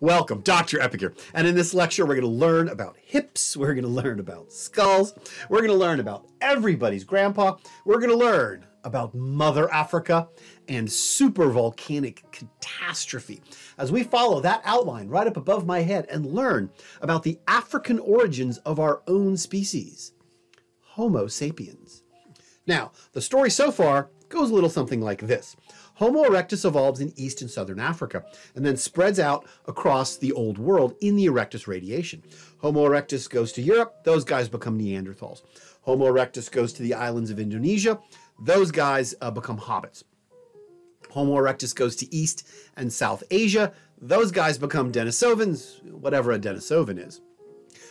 Welcome, Dr. Eppich. And in this lecture, we're going to learn about hips, we're going to learn about skulls, we're going to learn about everybody's grandpa, we're going to learn about Mother Africa and supervolcanic catastrophe as we follow that outline right up above my head and learn about the African origins of our own species, Homo sapiens. Now, the story so far goes a little something like this. Homo erectus evolves in East and Southern Africa and then spreads out across the Old World in the erectus radiation. Homo erectus goes to Europe, those guys become Neanderthals. Homo erectus goes to the islands of Indonesia, those guys uh, become hobbits. Homo erectus goes to East and South Asia, those guys become Denisovans, whatever a Denisovan is.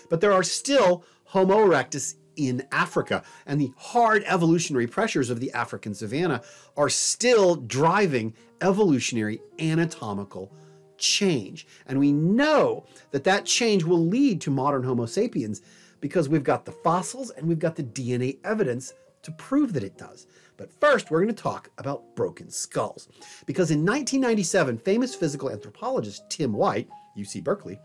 But there are still Homo erectus in Africa. And the hard evolutionary pressures of the African savanna are still driving evolutionary anatomical change. And we know that that change will lead to modern Homo sapiens because we've got the fossils and we've got the DNA evidence to prove that it does. But first, we're going to talk about broken skulls. Because in 1997, famous physical anthropologist Tim White, UC Berkeley,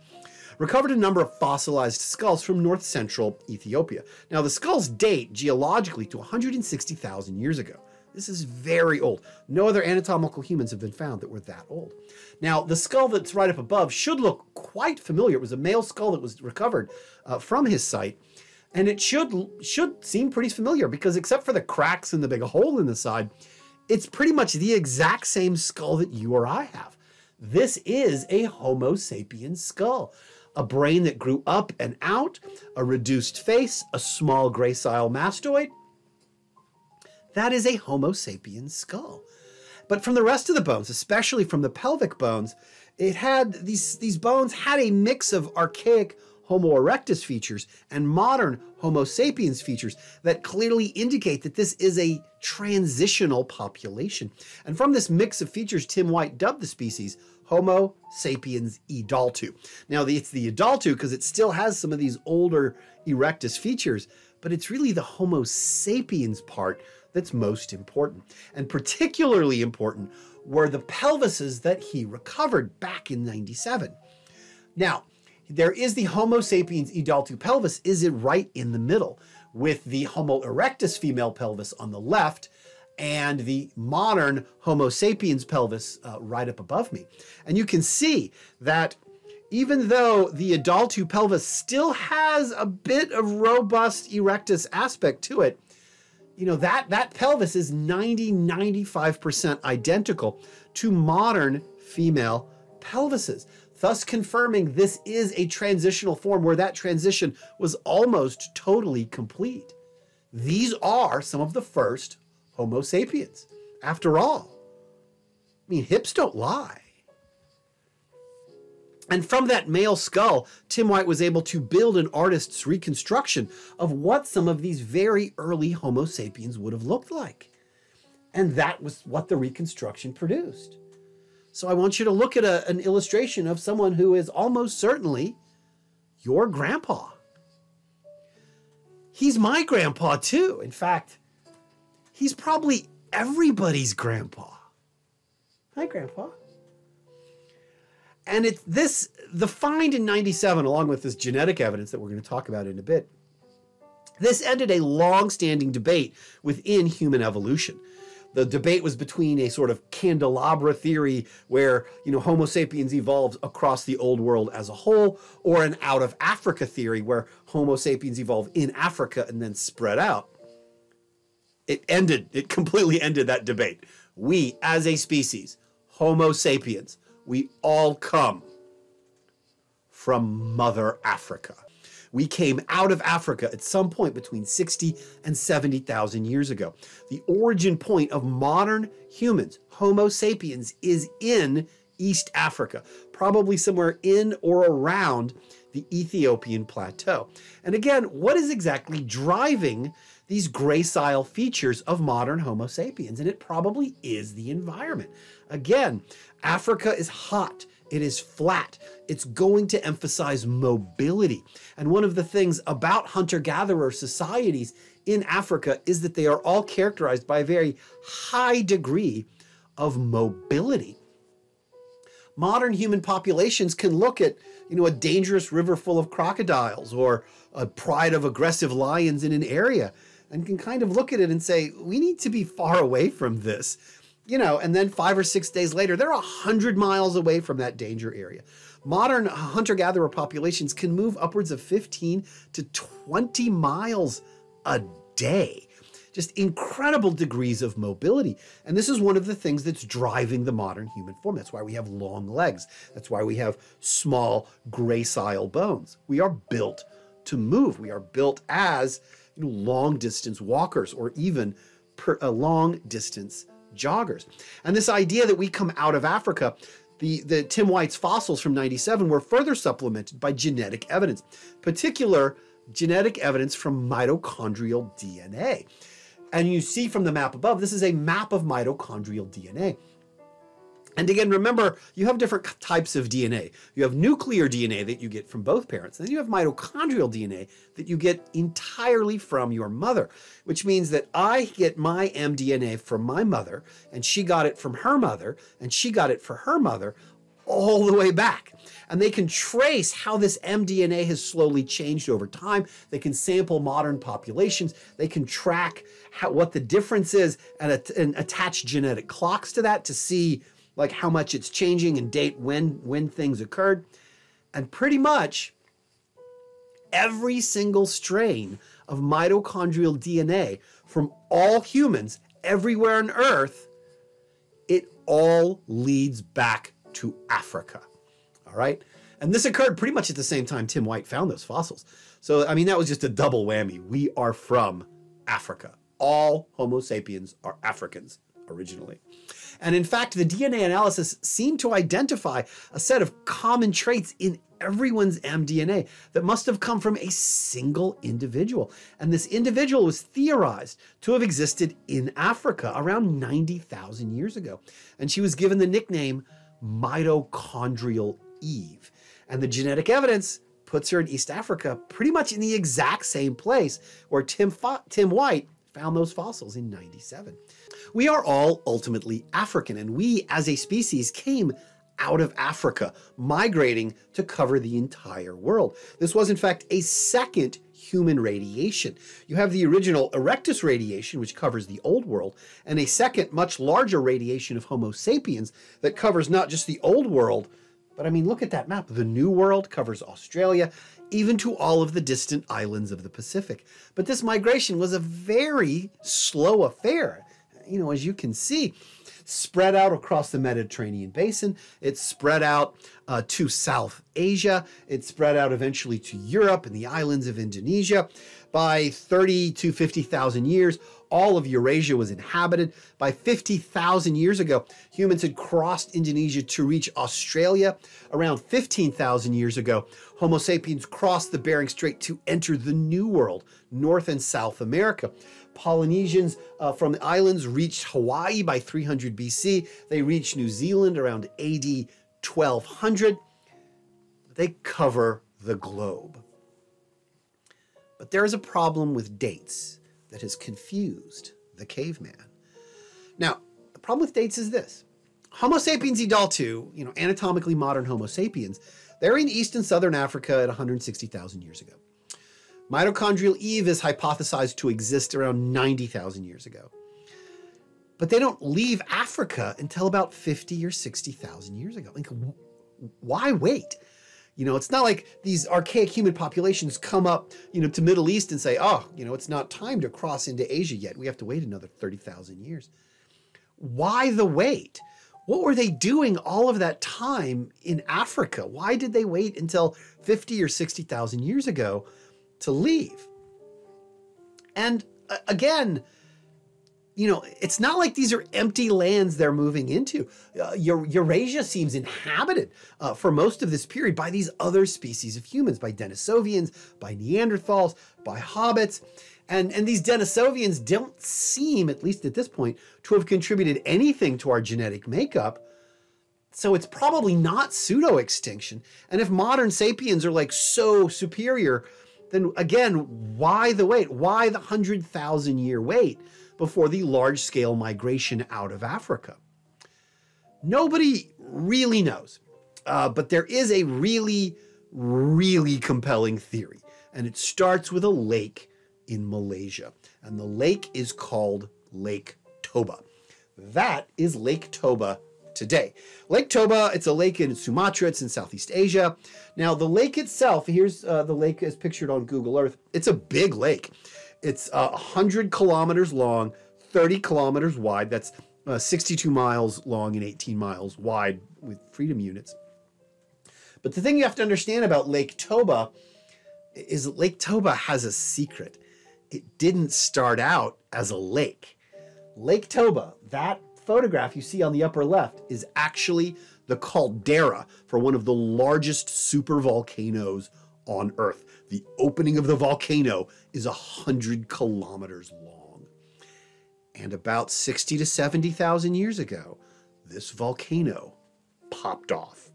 recovered a number of fossilized skulls from north central Ethiopia. Now, the skulls date geologically to 160,000 years ago. This is very old. No other anatomical humans have been found that were that old. Now, the skull that's right up above should look quite familiar. It was a male skull that was recovered uh, from his site, and it should should seem pretty familiar because except for the cracks and the big hole in the side, it's pretty much the exact same skull that you or I have. This is a Homo sapiens skull a brain that grew up and out, a reduced face, a small gracile mastoid. That is a Homo sapiens skull. But from the rest of the bones, especially from the pelvic bones, it had these, these bones had a mix of archaic Homo erectus features and modern Homo sapiens features that clearly indicate that this is a transitional population. And from this mix of features, Tim White dubbed the species Homo sapiens idaltu. Now, it's the idaltu because it still has some of these older erectus features, but it's really the Homo sapiens part that's most important. And particularly important were the pelvises that he recovered back in 97. Now, there is the Homo sapiens idaltu pelvis, is it right in the middle, with the Homo erectus female pelvis on the left and the modern Homo sapiens pelvis uh, right up above me. And you can see that even though the idaltu pelvis still has a bit of robust erectus aspect to it, you know, that, that pelvis is 90, 95% identical to modern female pelvises, thus confirming this is a transitional form where that transition was almost totally complete. These are some of the first Homo sapiens. After all, I mean, hips don't lie. And from that male skull, Tim White was able to build an artist's reconstruction of what some of these very early Homo sapiens would have looked like. And that was what the reconstruction produced. So I want you to look at a, an illustration of someone who is almost certainly your grandpa. He's my grandpa too. In fact, He's probably everybody's grandpa. Hi, Grandpa. And it's this, the find in 97, along with this genetic evidence that we're going to talk about in a bit, this ended a long standing debate within human evolution. The debate was between a sort of candelabra theory where, you know, Homo sapiens evolved across the old world as a whole, or an out of Africa theory where Homo sapiens evolved in Africa and then spread out it ended, it completely ended that debate. We, as a species, Homo sapiens, we all come from Mother Africa. We came out of Africa at some point between 60 and 70,000 years ago. The origin point of modern humans, Homo sapiens, is in East Africa, probably somewhere in or around the Ethiopian plateau. And again, what is exactly driving these gracile features of modern Homo sapiens, and it probably is the environment. Again, Africa is hot. It is flat. It's going to emphasize mobility. And one of the things about hunter gatherer societies in Africa is that they are all characterized by a very high degree of mobility. modern human populations can look at, you know, a dangerous river full of crocodiles or a pride of aggressive lions in an area and can kind of look at it and say, we need to be far away from this. You know, and then five or six days later, they're a hundred miles away from that danger area. Modern hunter-gatherer populations can move upwards of 15 to 20 miles a day just incredible degrees of mobility. And this is one of the things that's driving the modern human form. That's why we have long legs. That's why we have small gracile bones. We are built to move. We are built as long distance walkers or even per, uh, long distance joggers. And this idea that we come out of Africa the, the Tim White's fossils from 97 were further supplemented by genetic evidence, particular genetic evidence from mitochondrial DNA. And you see from the map above, this is a map of mitochondrial DNA. And again, remember, you have different types of DNA. You have nuclear DNA that you get from both parents, and then you have mitochondrial DNA that you get entirely from your mother, which means that I get my mDNA from my mother, and she got it from her mother, and she got it for her mother, all the way back. And they can trace how this mDNA has slowly changed over time. They can sample modern populations. They can track how, what the difference is and, and attach genetic clocks to that to see like how much it's changing and date when, when things occurred. And pretty much every single strain of mitochondrial DNA from all humans everywhere on Earth, it all leads back to Africa. All right. And this occurred pretty much at the same time Tim White found those fossils. So, I mean, that was just a double whammy. We are from Africa. All Homo sapiens are Africans originally. And in fact, the DNA analysis seemed to identify a set of common traits in everyone's mDNA that must have come from a single individual. And this individual was theorized to have existed in Africa around 90,000 years ago. And she was given the nickname mitochondrial Eve. And the genetic evidence puts her in East Africa pretty much in the exact same place where Tim, Tim White found those fossils in 97. We are all ultimately African, and we as a species came out of Africa, migrating to cover the entire world. This was, in fact, a second human radiation. You have the original Erectus radiation, which covers the old world, and a second, much larger radiation of Homo sapiens that covers not just the old world, but I mean, look at that map. The New World covers Australia, even to all of the distant islands of the Pacific. But this migration was a very slow affair. You know, as you can see, spread out across the Mediterranean basin. It spread out uh, to South Asia. It spread out eventually to Europe and the islands of Indonesia. By 30 to 50,000 years, all of Eurasia was inhabited. By 50,000 years ago, humans had crossed Indonesia to reach Australia. Around 15,000 years ago, Homo sapiens crossed the Bering Strait to enter the New World, North and South America. Polynesians uh, from the islands reached Hawaii by 300 BC. They reached New Zealand around AD 1200. They cover the globe. But there is a problem with dates that has confused the caveman. Now, the problem with dates is this. Homo sapiens idaltu, you know, anatomically modern Homo sapiens, they're in East and Southern Africa at 160,000 years ago. Mitochondrial Eve is hypothesized to exist around 90,000 years ago. But they don't leave Africa until about 50 or 60,000 years ago. Like, why wait? You know, it's not like these archaic human populations come up, you know, to Middle East and say, oh, you know, it's not time to cross into Asia yet. We have to wait another 30,000 years. Why the wait? What were they doing all of that time in Africa? Why did they wait until 50 or 60,000 years ago to leave? And uh, again, you know, it's not like these are empty lands they're moving into. Uh, Eurasia seems inhabited uh, for most of this period by these other species of humans, by Denisovians, by Neanderthals, by hobbits. And, and these Denisovians don't seem, at least at this point, to have contributed anything to our genetic makeup. So it's probably not pseudo extinction. And if modern sapiens are like so superior, then again, why the wait? Why the 100,000 year wait? Before the large scale migration out of Africa? Nobody really knows. Uh, but there is a really, really compelling theory, and it starts with a lake in Malaysia. And the lake is called Lake Toba. That is Lake Toba today. Lake Toba, it's a lake in Sumatra, it's in Southeast Asia. Now, the lake itself, here's uh, the lake as pictured on Google Earth. It's a big lake. It's uh, 100 kilometers long, 30 kilometers wide. That's uh, 62 miles long and 18 miles wide with freedom units. But the thing you have to understand about Lake Toba is Lake Toba has a secret. It didn't start out as a lake. Lake Toba, that photograph you see on the upper left, is actually the caldera for one of the largest supervolcanoes on Earth. The opening of the volcano is 100 kilometers long. And about 60 to 70,000 years ago, this volcano popped off.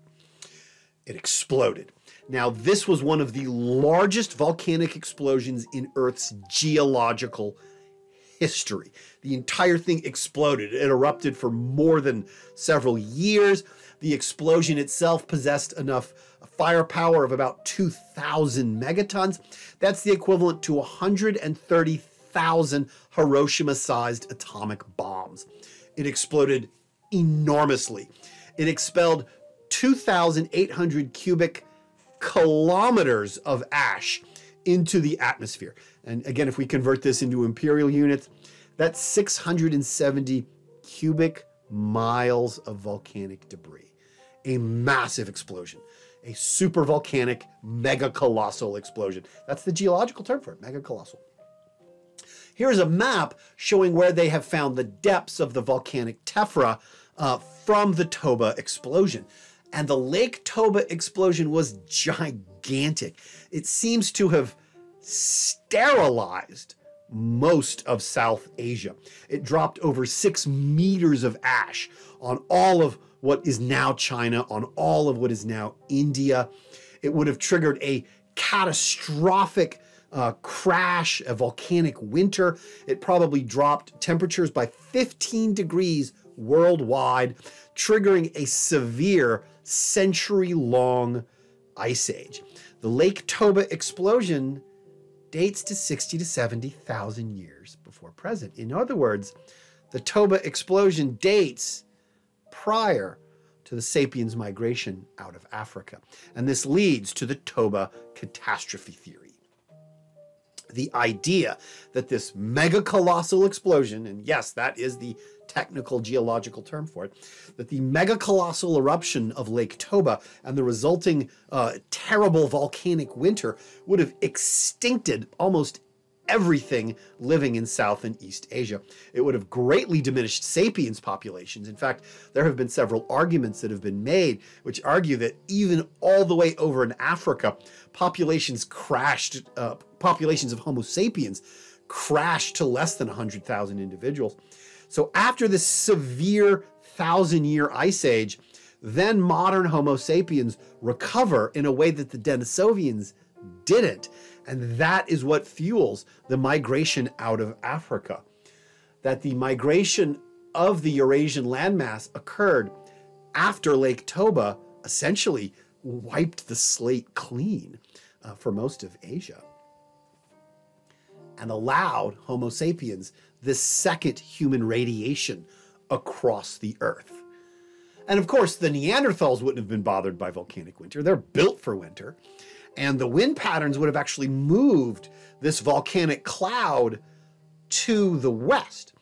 It exploded. Now, this was one of the largest volcanic explosions in Earth's geological history. The entire thing exploded. It erupted for more than several years. The explosion itself possessed enough firepower of about 2,000 megatons. That's the equivalent to 130,000 Hiroshima sized atomic bombs. It exploded enormously. It expelled 2,800 cubic kilometers of ash into the atmosphere. And again, if we convert this into imperial units, that's 670 cubic miles of volcanic debris. A massive explosion, a super volcanic, mega colossal explosion. That's the geological term for it, mega colossal. Here's a map showing where they have found the depths of the volcanic tephra uh, from the Toba explosion. And the Lake Toba explosion was gigantic. It seems to have sterilized most of South Asia. It dropped over six meters of ash on all of what is now China, on all of what is now India. It would have triggered a catastrophic uh, crash, a volcanic winter. It probably dropped temperatures by 15 degrees worldwide, triggering a severe century long ice age. The Lake Toba explosion dates to 60 to 70,000 years before present. In other words, the Toba explosion dates prior to the sapiens migration out of Africa. And this leads to the Toba catastrophe theory. The idea that this mega colossal explosion, and yes, that is the technical geological term for it, that the mega colossal eruption of Lake Toba and the resulting uh, terrible volcanic winter would have extincted almost everything living in South and East Asia. It would have greatly diminished sapiens populations. In fact, there have been several arguments that have been made which argue that even all the way over in Africa, populations crashed, uh, populations of Homo sapiens crashed to less than 100,000 individuals. So after this severe thousand year ice age, then modern Homo sapiens recover in a way that the Denisovians didn't. And that is what fuels the migration out of Africa. That the migration of the Eurasian landmass occurred after Lake Toba essentially wiped the slate clean uh, for most of Asia and allowed Homo sapiens this second human radiation across the earth. And of course, the Neanderthals wouldn't have been bothered by volcanic winter. They're built for winter. And the wind patterns would have actually moved this volcanic cloud to the west.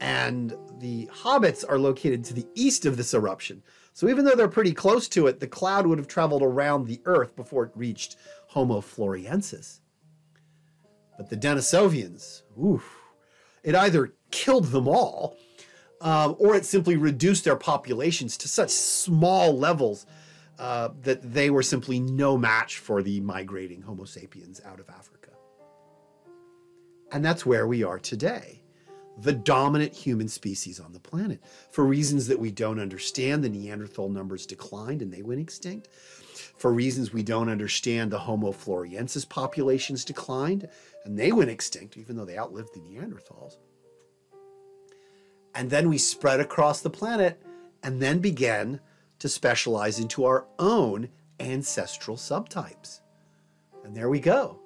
And the hobbits are located to the east of this eruption. So even though they're pretty close to it, the cloud would have traveled around the earth before it reached Homo floresiensis. But the Denisovians, oof, it either killed them all um, or it simply reduced their populations to such small levels uh, that they were simply no match for the migrating Homo sapiens out of Africa. And that's where we are today, the dominant human species on the planet. For reasons that we don't understand, the Neanderthal numbers declined and they went extinct. For reasons we don't understand, the Homo floresiensis populations declined and they went extinct, even though they outlived the Neanderthals. And then we spread across the planet and then began to specialize into our own ancestral subtypes. And there we go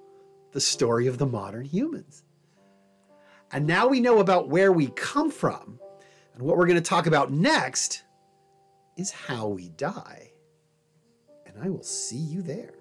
the story of the modern humans. And now we know about where we come from. And what we're going to talk about next is how we die. And I will see you there.